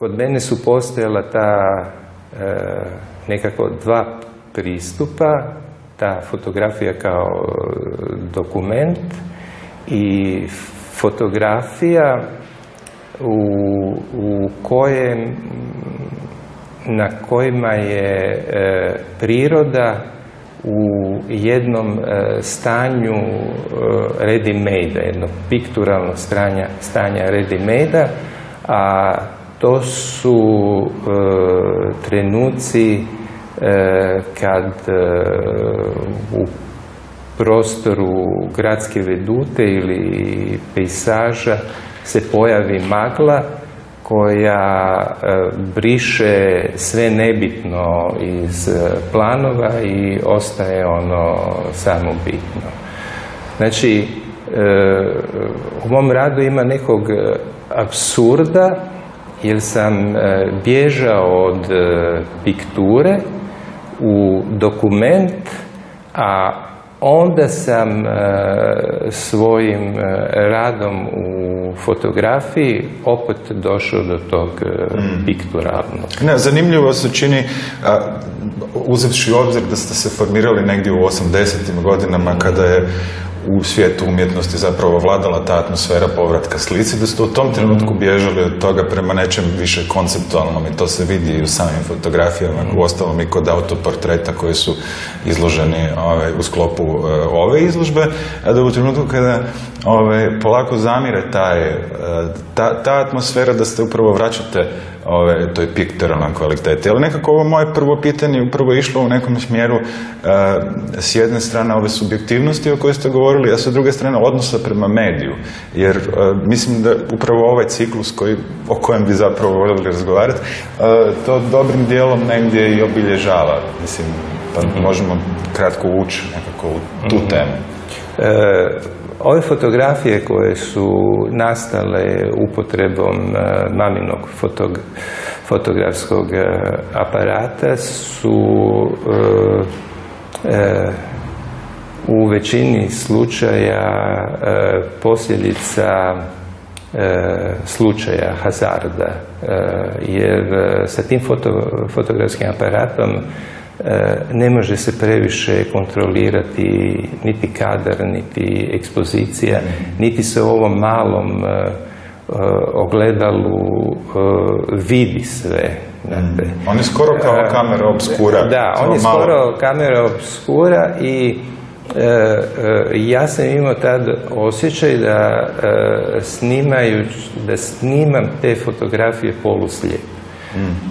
kod mene su postojala ta e, nekako dva pristupa, ta fotografija kao dokument i fotografija u, u kojem na kojima je e, priroda u jednom e, stanju e, ready made jednog pikturalnog stanja, stanja ready made a to su trenuci kad u prostoru gradske vedute ili pejsaža se pojavi magla koja e, briše sve nebitno iz e, planova i ostaje ono samo bitno. Znači, e, u mom radu ima nekog absurda jer sam bježao od pikture u dokument, a onda sam svojim radom u fotografiji opet došao do tog mm. pikturalnog. Ne, zanimljivo se čini, uzevši obzir da ste se formirali negdje u 80. godinama kada je u svijetu umjetnosti zapravo vladala ta atmosfera povratka slici, da ste u tom trenutku bježali od toga prema nečem više konceptualnom i to se vidi i u samim fotografijama, u ostalom i kod autoportreta koji su izloženi ove, u sklopu e, ove izložbe, a da u trenutku kada ove, polako zamire taj, e, ta, ta atmosfera da ste upravo vraćate ove, toj pikturalnoj kvaliteti. Ali nekako ovo moje prvo pitanje upravo išlo u nekom smjeru e, s jedne strane ove subjektivnosti o kojoj ste govorili, a sa druge strane odnosa prema mediju. Jer e, mislim da upravo ovaj ciklus koji, o kojem bi zapravo voljeli razgovarati, e, to dobrim dijelom negdje i obilježava. Mislim, pa mhm. možemo kratko ući nekako u tu mhm. temu. Ove fotografije koje su nastale upotrebom e, maminog fotografskog e, aparata su e, u većini slučaja posljedica slučaja hazarda jer sa tim fotografskim aparatom E, ne može se previše kontrolirati niti kadar, niti ekspozicija, niti se u ovom malom e, e, ogledalu vidi sve. Mm. On je skoro kao kamera obskura. Da, on je skoro kamera obskura i ja sam imao tad osjećaj da snimaju, da snimam te fotografije poluslijep.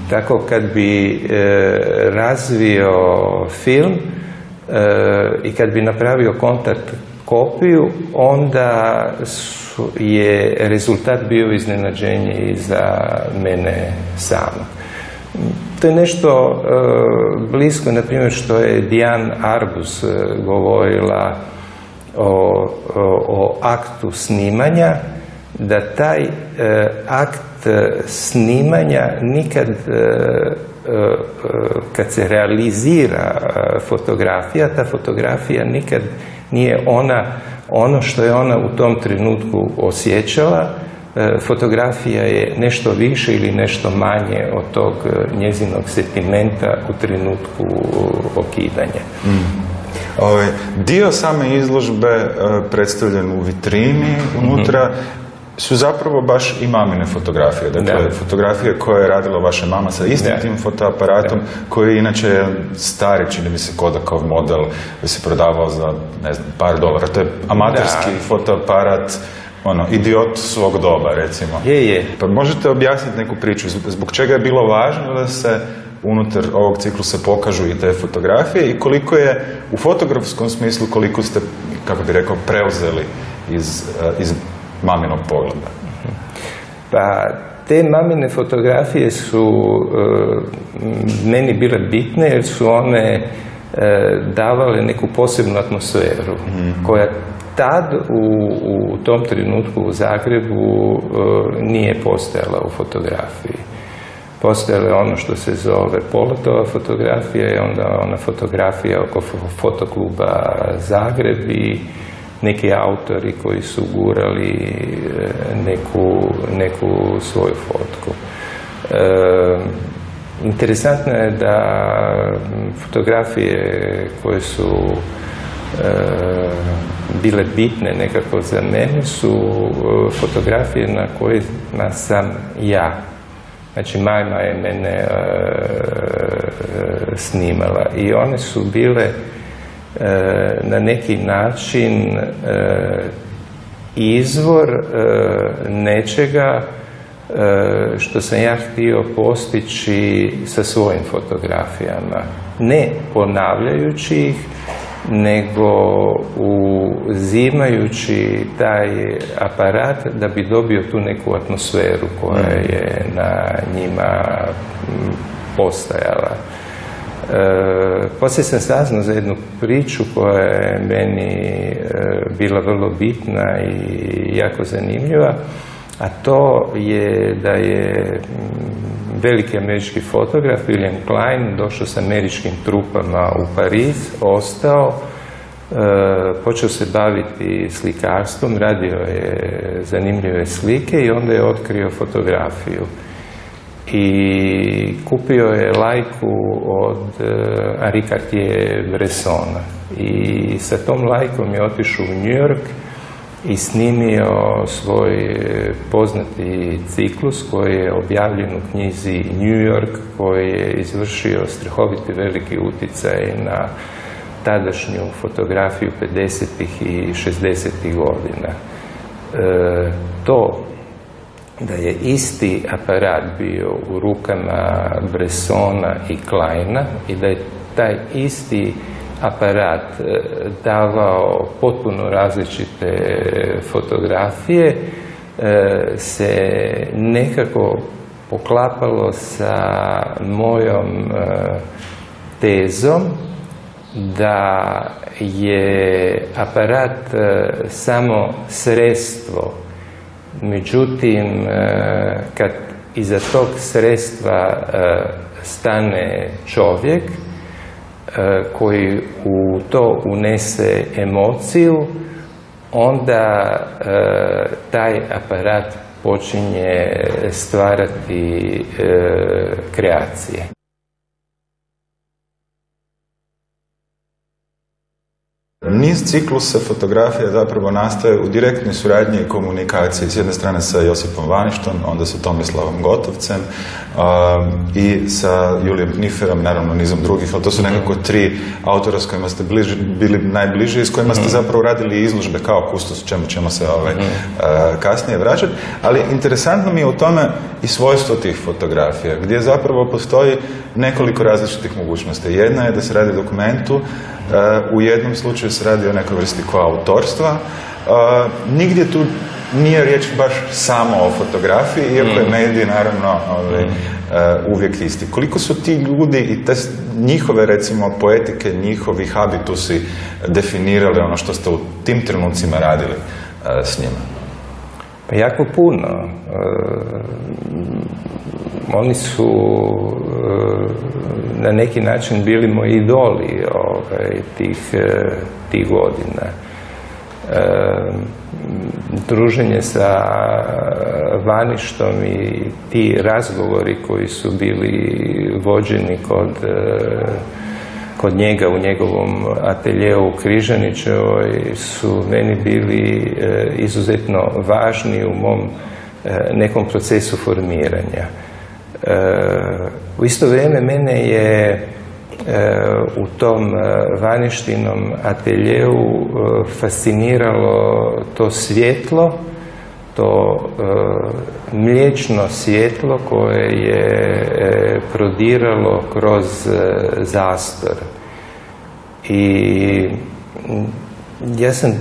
Tako kad bi e, razvio film e, i kad bi napravio kontakt kopiju, onda je rezultat bio iznenađenje i za mene samo. To je nešto e, blisko, na primjer, što je Dijan Arbus govorila o, o aktu snimanja, da taj akt snimanja nikad e, e, kad se realizira fotografija, ta fotografija nikad nije ona ono što je ona u tom trenutku osjećala, fotografija je nešto više ili nešto manje od tog njezinog sentimenta u trenutku okidanja. Mm. Ovaj, dio same izložbe predstavljen u vitrini unutra, su zapravo baš i mamine fotografije. Dakle, fotografije koje je radila vaša mama sa istim tim fotoaparatom, koji je inače stari, čini mi se Kodakov model, bi se prodavao za, ne znam, par dolara. To je amaterski fotoaparat, ono, idiot svog doba, recimo. Je, je. Pa možete objasniti neku priču, zbog čega je bilo važno da se unutar ovog ciklusa pokažu i te fotografije i koliko je u fotografskom smislu, koliko ste, kako bi rekao, preuzeli iz, eh, iz maminog pogleda? Pa te mamine fotografije su e, meni bile bitne jer su one e, davale neku posebnu atmosferu mhm. koja tad u, u tom trenutku u Zagrebu e, nije postojala u fotografiji. Postojala je ono što se zove Polotova fotografija i onda ona fotografija oko fotokluba Zagreb i neki autori koji su gurali e, neku, neku svoju fotku. Interesantno je da fotografije koje su bile bitne nekako za mene su fotografije na kojima sam ja. Znači majma je mene snimala i one su bile na neki način izvor nečega što sam ja htio postići sa svojim fotografijama. Ne ponavljajući ih, nego uzimajući taj aparat da bi dobio tu neku atmosferu koja mm. je na njima postajala. E, poslije sam saznao za jednu priču koja je meni e, bila vrlo bitna i jako zanimljiva, a to je da je veliki američki fotograf William Klein došao s američkim trupama u Pariz, ostao, e, počeo se baviti slikarstvom, radio je zanimljive slike i onda je otkrio fotografiju. I kupio je lajku od Henri Cartier-Bressona. I sa tom lajkom je otišao u New York i snimio svoj poznati ciklus koji je objavljen u knjizi New York koji je izvršio strahoviti veliki utjecaj na tadašnju fotografiju 50. i 60. godina. E, to da je isti aparat bio u rukama Bressona i Kleina i da je taj isti aparat e, davao potpuno različite fotografije e, se nekako poklapalo sa mojom e, tezom da je aparat samo sredstvo međutim kad iza tog sredstva stane čovjek E, koji u to unese emociju, onda e, taj aparat počinje stvarati e, kreacije. Niz ciklusa fotografija zapravo nastaje u direktnoj suradnji i komunikaciji s jedne strane sa Josipom Vaništom, onda sa Tomislavom Gotovcem i sa Julijem Kniferom, naravno nizom drugih, ali to su nekako tri autora s kojima ste bili najbliži i s kojima ste mhm. zapravo radili izložbe kao kustos, čemu ćemo se ovaj, mhm. kasnije vraćati. Ali interesantno mi je u tome i svojstvo tih fotografija, gdje zapravo postoji nekoliko različitih mogućnosti. Jedna je da se radi dokumentu, u jednom slučaju se radi o nekoj vrsti koautorstva. Nigdje tu nije riječ baš samo o fotografiji, iako je mm. medij naravno ovaj, mm. uvijek isti. Koliko su ti ljudi i te njihove recimo poetike, njihovi habitusi definirali ono što ste u tim trenucima radili s njima? Pa jako puno. oni su na neki način bili moji idoli ovaj, tih, tih godina. E, druženje sa Vaništom i ti razgovori koji su bili vođeni kod, eh, kod njega u njegovom ateljeu u Križanićevoj su meni bili izuzetno važni u mom nekom procesu formiranja. U isto vrijeme mene je u tom e, vaništinom ateljeu e, fasciniralo to svjetlo, to mliječno svjetlo koje je prodiralo kroz zastor. I ja sam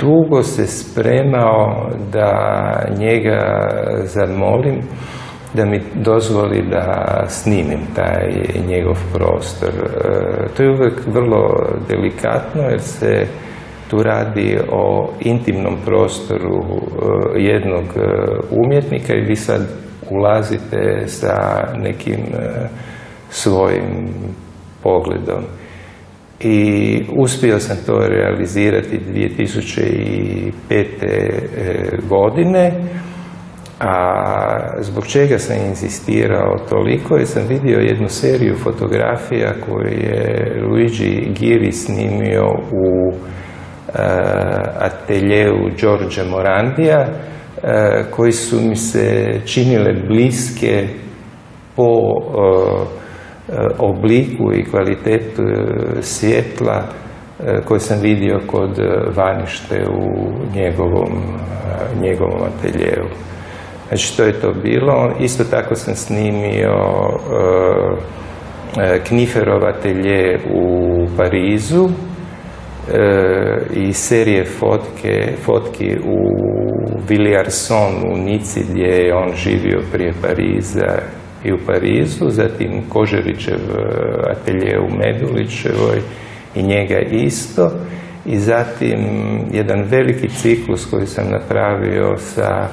dugo se spremao da njega zamolim da mi dozvoli da snimim taj njegov prostor. E, to je uvijek vrlo delikatno jer se tu radi o intimnom prostoru e, jednog e, umjetnika i vi sad ulazite sa nekim svojim pogledom. I uspio sam to realizirati 2005. godine A zbog čega sam inzistirao toliko? Jer sam vidio jednu seriju fotografija koju je Luigi Giri snimio u ateljeu Đorđe Morandija, koji su mi se činile bliske po obliku i kvalitetu svjetla koji sam vidio kod Vanište u njegovom, njegovom ateljeu. Znači, to je to bilo. Isto tako sam snimio Kniferov atelje u Parizu i serije fotke, fotki u Villarson u Nici gdje je on živio prije Pariza i u Parizu, zatim Kožerićev atelje u Medulićevoj i njega isto i zatim jedan veliki ciklus koji sam napravio sa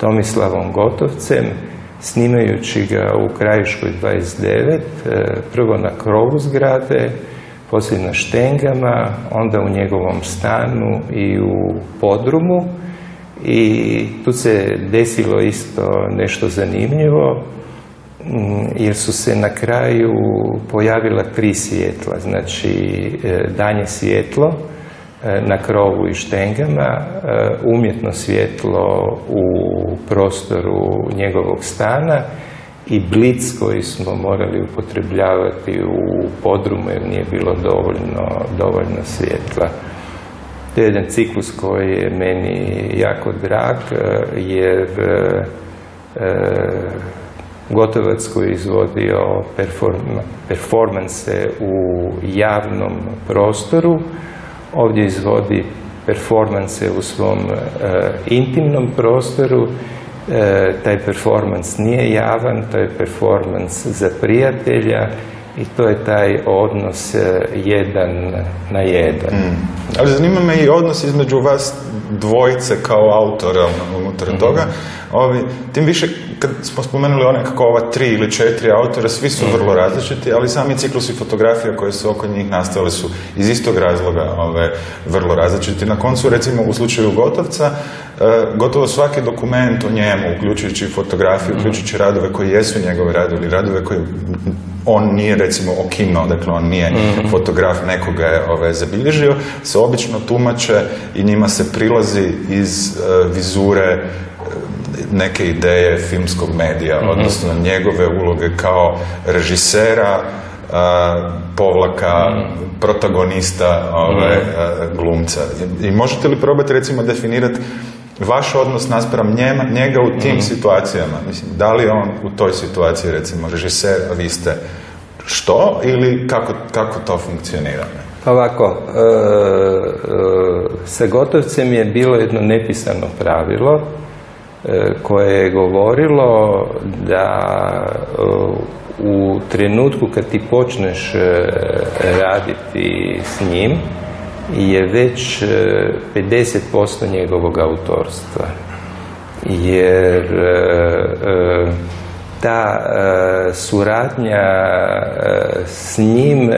Tomislavom Gotovcem, snimajući ga u Krajiškoj 29, prvo na krovu zgrade, poslije na štengama, onda u njegovom stanu i u podrumu. I tu se desilo isto nešto zanimljivo jer su se na kraju pojavila tri svjetla, znači danje svjetlo na krovu i štengama, umjetno svjetlo u prostoru njegovog stana i blic koji smo morali upotrebljavati u podrumu jer nije bilo dovoljno, dovoljno svjetla. To je jedan ciklus koji je meni jako drag jer Gotovac koji je izvodio performanse u javnom prostoru, ovdje izvodi performanse u svom intimnom prostoru. taj performans nije javan, to je performans za prijatelja i to je taj odnos jedan na jedan. Ali zanima me i odnos između vas dvojice kao autora unutar toga. Ovi, tim više kad smo spomenuli one kako ova tri ili četiri autora, svi su vrlo različiti, ali sami ciklusi fotografija koje su oko njih nastale su iz istog razloga ove, vrlo različiti. Na koncu, recimo, u slučaju Gotovca, gotovo svaki dokument o njemu, uključujući fotografiju, uključujući radove koji jesu njegove radove ili radove koji on nije recimo okino, dakle on nije fotograf, nekoga je ove, zabilježio, se obično tumače i njima se prilazi iz vizure neke ideje filmskog medija, odnosno njegove uloge kao režisera, povlaka, protagonista ove, glumca. I možete li probati recimo definirati vaš odnos naspram njema, njega u tim situacijama? Mislim, da li on u toj situaciji recimo režiser, a vi ste što ili kako, kako to funkcionira? Ovako, e, e, sa Gotovcem je bilo jedno nepisano pravilo koje je govorilo da u trenutku kad ti počneš raditi s njim je već 50% njegovog autorstva. Jer ta suradnja s njim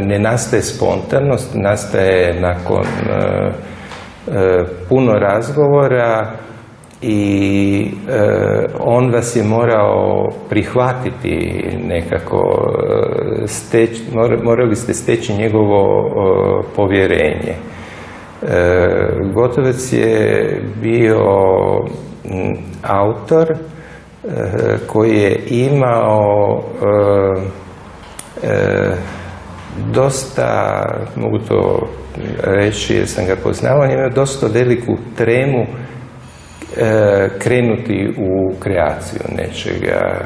ne nastaje spontanost, nastaje nakon puno razgovora i on vas je morao prihvatiti nekako, steć, morali ste steći njegovo povjerenje. Gotovac je bio autor koji je imao dosta, mogu to reći jer sam ga poznao, on je imao dosta veliku tremu krenuti u kreaciju nečega.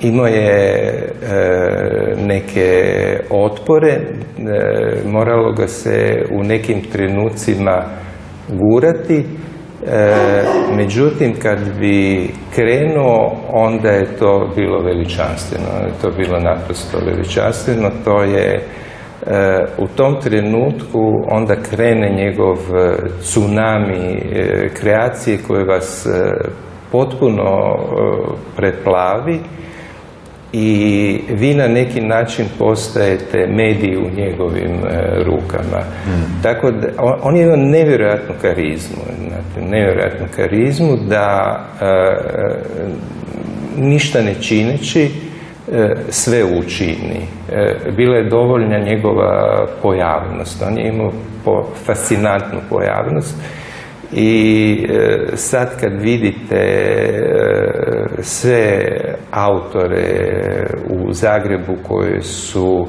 Imao je neke otpore, moralo ga se u nekim trenucima gurati, međutim kad bi krenuo onda je to bilo veličanstveno, je to bilo naprosto veličanstveno, to je u tom trenutku onda krene njegov tsunami kreacije koje vas potpuno preplavi i vi na neki način postajete mediji u njegovim rukama. Tako da, on, je imao nevjerojatnu karizmu, znate, nevjerojatnu karizmu da ništa ne čineći sve učini. Bila je dovoljna njegova pojavnost. On je imao fascinantnu pojavnost i e, sad kad vidite e, sve autore u Zagrebu koji su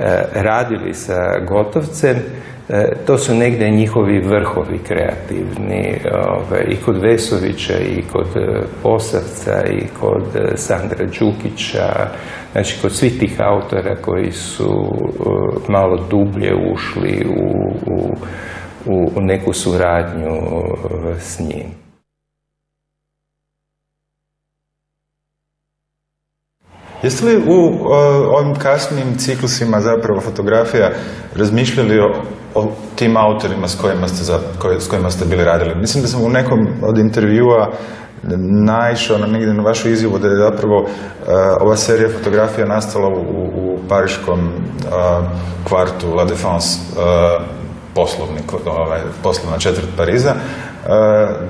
e, radili sa Gotovcem, to su negdje njihovi vrhovi kreativni ovaj, i kod Vesovića i kod Posavca i kod Sandra Đukića znači kod svih tih autora koji su malo dublje ušli u, u u, neku suradnju e, s njim. Jeste li u e, ovim kasnim ciklusima zapravo fotografija razmišljali o, tim autorima s kojima, ste s kojima ste bili radili? Mislim da sam u nekom od intervjua naišao na negdje na vašu izjavu da je zapravo e, ova serija fotografija nastala u, u pariškom kvartu La Défense poslovni, ovaj, poslovna četvrt Pariza,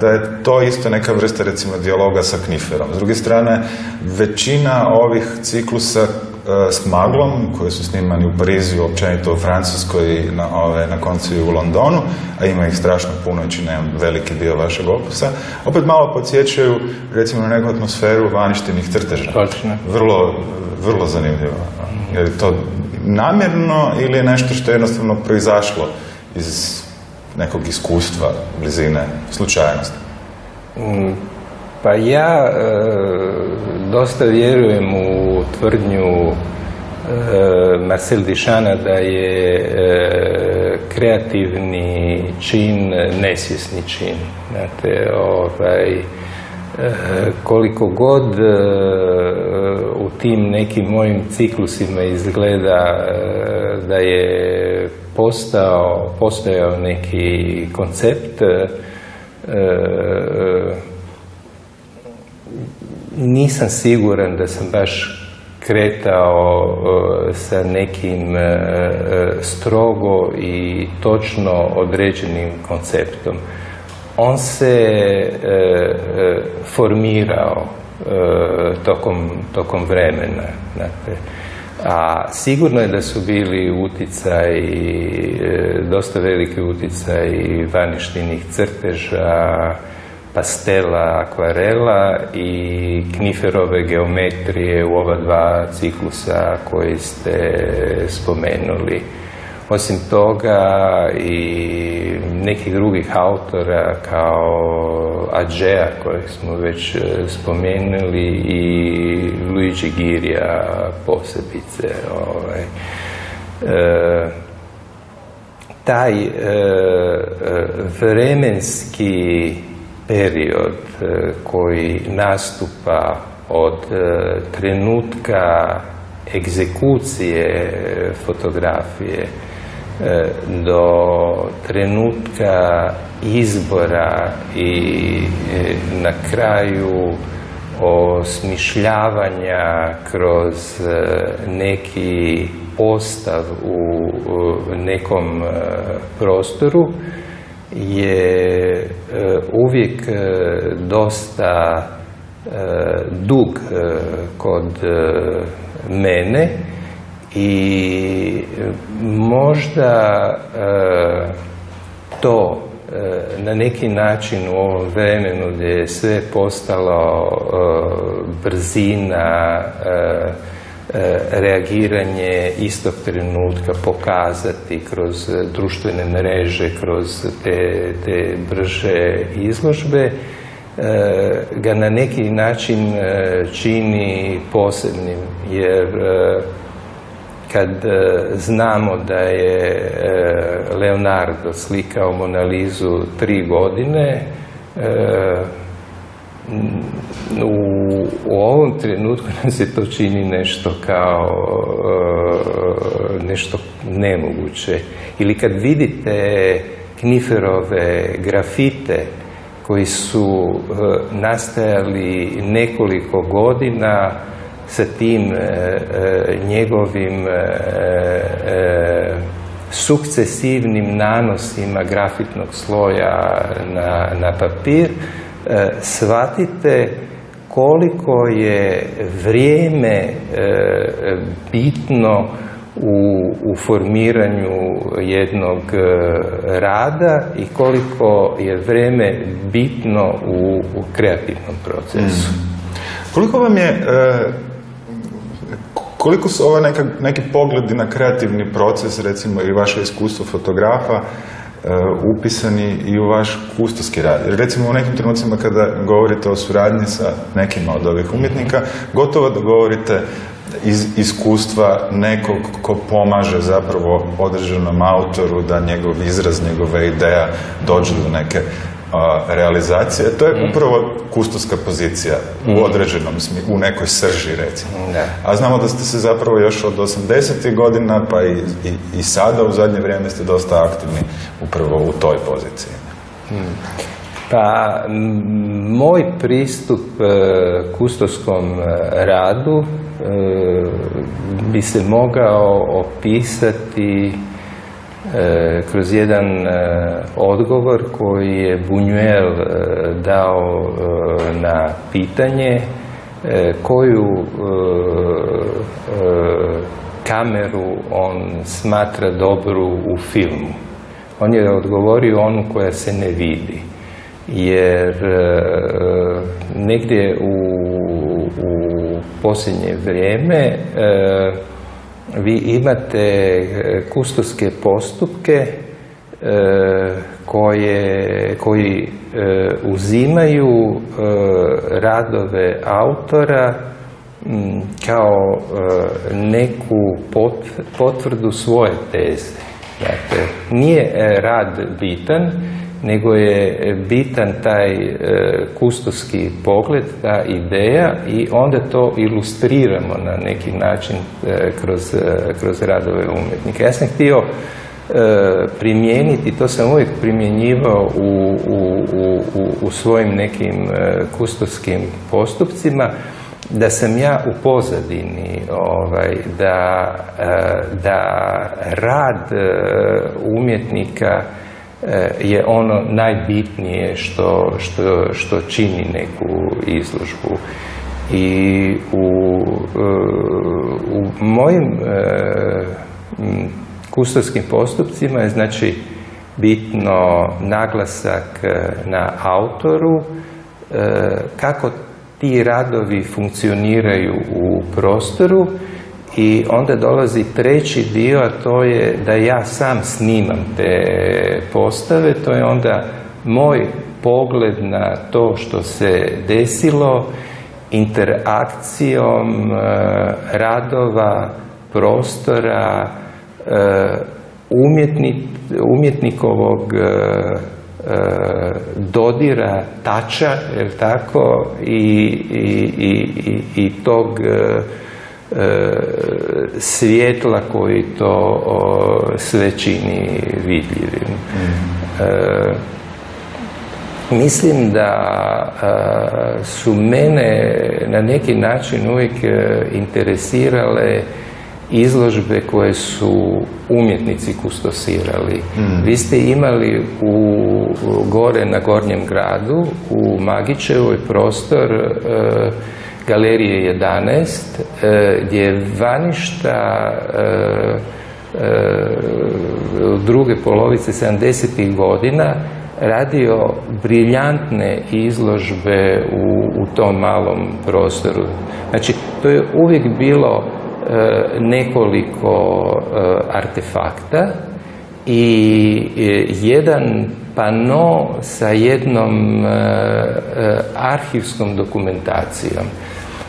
da je to isto neka vrsta recimo dijaloga sa Kniferom. S druge strane, većina ovih ciklusa e, s maglom, koji su snimani u Parizu, općenito u Francuskoj na, ove, na koncu i u Londonu, a ima ih strašno puno i čine veliki dio vašeg opusa, opet malo podsjećaju recimo na neku atmosferu vaništenih crteža. Točno. Vrlo, vrlo zanimljivo. Je li to namjerno ili je nešto što je jednostavno proizašlo iz nekog iskustva, blizine, slučajnosti? Mm, pa ja e, dosta vjerujem u tvrdnju e, Marcel Dišana da je e, kreativni čin nesvjesni čin. Znate, ovaj, koliko god u tim nekim mojim ciklusima izgleda da je postao, postojao neki koncept e, e, nisam siguran da sam baš kretao e, sa nekim strogo i točno određenim konceptom. On se formirao tokom, tokom vremena. Znate. A sigurno je da su bili uticaj, e, dosta veliki uticaj vaništinih crteža, pastela, akvarela i kniferove geometrije u ova dva ciklusa koji ste spomenuli. Osim toga i nekih drugih autora kao Adžeja kojeg smo već e, spomenuli i Luigi Girija posebice. Ovaj. E, taj e, vremenski period koji nastupa od trenutka egzekucije fotografije E, do trenutka izbora i e, na kraju osmišljavanja kroz e, neki postav u nekom prostoru je uvijek dosta dug kod mene i možda e, to e, na neki način u ovom vremenu gdje je sve postalo e, brzina, reagiranje istog trenutka pokazati kroz društvene mreže, kroz te, te brže izložbe, ga na neki način čini posebnim, jer kad e, znamo da je e, Leonardo slikao Monalizu tri godine, e, u, u ovom trenutku nam se to čini nešto kao nešto nemoguće. Ili kad vidite Kniferove grafite koji su nastajali nekoliko godina sa tim njegovim sukcesivnim nanosima grafitnog sloja na, na papir, shvatite koliko je vrijeme bitno u, u formiranju jednog rada i koliko je vrijeme bitno u, u kreativnom procesu. Mm. Koliko vam je koliko su ove neka, neki pogledi na kreativni proces, recimo i vaše iskustvo fotografa, e, upisani i u vaš kustoski rad. Jer recimo u nekim trenucima kada govorite o suradnji sa nekima od ovih umjetnika, gotovo da govorite iz iskustva nekog ko pomaže zapravo određenom autoru da njegov izraz, njegove ideja dođe do neke realizacije, to je mm. upravo kustoska pozicija u mm. određenom smi, u nekoj srži recimo. A znamo da ste se zapravo još od 80. godina pa i, i, i sada u zadnje vrijeme ste dosta aktivni upravo u toj poziciji. Mm. Pa, moj pristup e, kustoskom e, radu e, bi se mogao opisati kroz jedan e, odgovor koji je Buñuel e, dao na pitanje koju kameru on smatra dobru u filmu. On je odgovorio onu koja se ne vidi. Jer negdje u, u posljednje vrijeme vi imate e, kustoske postupke e, koje, koji e, uzimaju radove autora kao neku potvrdu svoje teze. Dakle, nije rad bitan, nego je bitan taj e, kustoski pogled, ta ideja i onda to ilustriramo na neki način e, kroz, e, kroz radove umjetnika. Ja sam htio primijeniti, to sam uvijek primjenjivao u, u, u, u svojim nekim kustoskim postupcima, da sam ja u pozadini, ovaj, da, da rad umjetnika E, je ono najbitnije što, što, što čini neku izložbu. I u, e, u mojim e, kustorskim postupcima je znači bitno naglasak na autoru, kako ti radovi funkcioniraju u prostoru i onda dolazi treći dio, a to je da ja sam snimam te postave, to je onda moj pogled na to što se desilo interakcijom e, radova, prostora, e, umjetnikovog e, dodira, tača, je tako, i, i, i, i tog E, svjetla koji to sve čini vidljivim. E, mislim da e, su mene na neki način uvijek interesirale izložbe koje su umjetnici kustosirali. Mm. Vi ste imali u, gore na Gornjem gradu, u Magićevoj prostor galerije 11 e, gdje je vaništa e, e, druge polovice 70. godina radio briljantne izložbe u, u tom malom prostoru. Znači, to je uvijek bilo nekoliko artefakta i jedan pano sa jednom arhivskom dokumentacijom.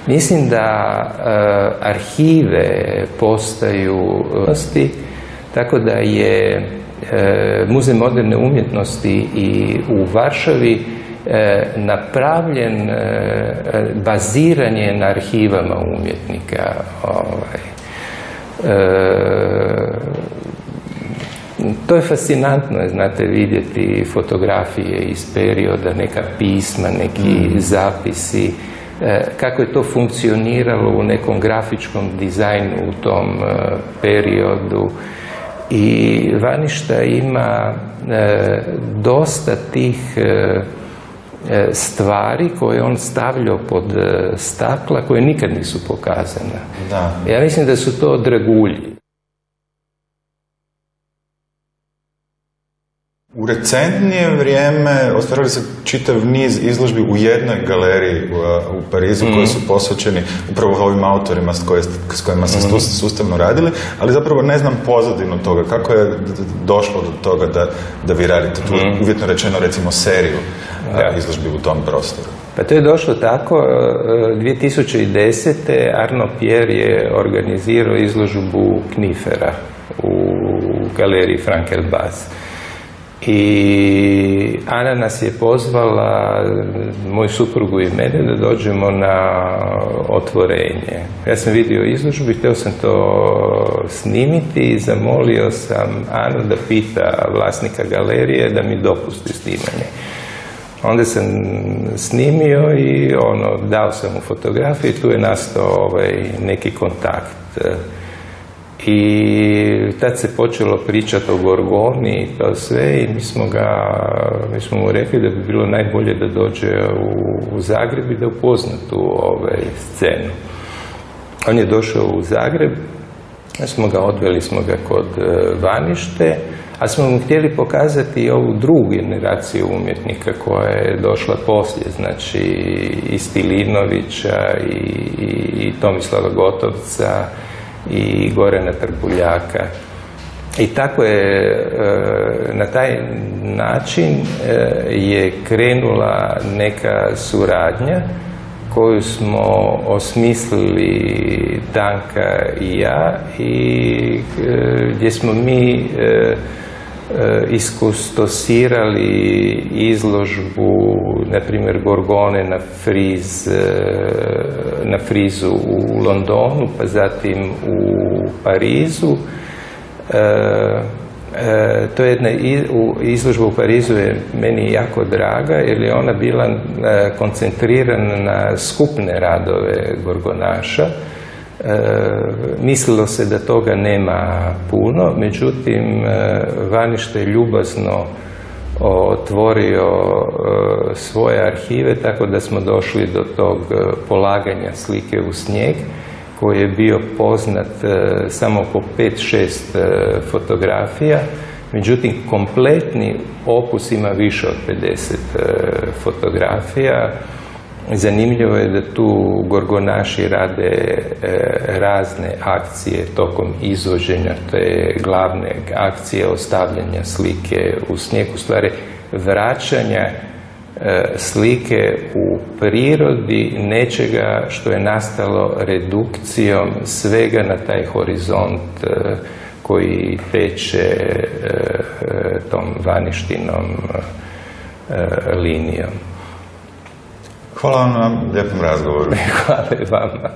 Mislim da e, arhive postaju tako da je e, Muzej moderne umjetnosti i u Varšavi e, napravljen baziranje na arhivama umjetnika. Ovaj. To je fascinantno, znate, vidjeti fotografije iz perioda, neka pisma, neki mm. zapisi kako je to funkcioniralo u nekom grafičkom dizajnu u tom periodu i Vaništa ima dosta tih stvari koje on stavljao pod stakla koje nikad nisu pokazane. Da. Ja mislim da su to dragulji. U recentnije vrijeme ostvarili se čitav niz izložbi u jednoj galeriji u, Parizu koji su posvećeni upravo ovim autorima s, s kojima ste sustavno radili, ali zapravo ne znam pozadinu toga. Kako je došlo do toga da, da vi radite tu, uvjetno rečeno recimo seriju izložbi u tom prostoru? Pa to je došlo tako, 2010. Arno Pierre je organizirao izložbu Knifera u galeriji Frankel Bass. I Ana nas je pozvala, moju suprugu i mene, da dođemo na otvorenje. Ja sam vidio izložbu i htio sam to snimiti i zamolio sam Anu da pita vlasnika galerije da mi dopusti snimanje. Onda sam snimio i ono, dao sam mu fotografiju i tu je nastao ovaj, neki kontakt. I tad se počelo pričati o Gorgoni i to sve i mi smo, ga, mi smo mu rekli da bi bilo najbolje da dođe u, Zagreb i da upozna tu ovaj, scenu. On je došao u Zagreb, smo ga odveli smo ga kod e, Vanište, a smo mu htjeli pokazati i ovu drugu generaciju umjetnika koja je došla poslije, znači i Stilinovića i, i Tomislava Gotovca, i Gorana Trbuljaka. I tako je, e, na taj način e, je krenula neka suradnja koju smo osmislili Danka i ja i e, gdje smo mi iskustosirali izložbu, na primjer Gorgone na, friz, na frizu u Londonu, pa zatim u Parizu. E, e, to je jedna izložba u Parizu je meni jako draga jer je ona bila e, koncentrirana na skupne radove Gorgonaša mislilo se da toga nema puno, međutim Vanište je ljubazno otvorio svoje arhive tako da smo došli do tog polaganja slike u snijeg koji je bio poznat samo po 5-6 fotografija, međutim kompletni opus ima više od 50 fotografija Zanimljivo je da tu gorgonaši rade e, razne akcije tokom izvođenja te glavne akcije ostavljanja slike u snijeg, stvari vraćanja e, slike u prirodi nečega što je nastalo redukcijom svega na taj horizont e, koji teče tom vaništinom linijom. Hvala vam na lijepom razgovoru. Hvala i vama.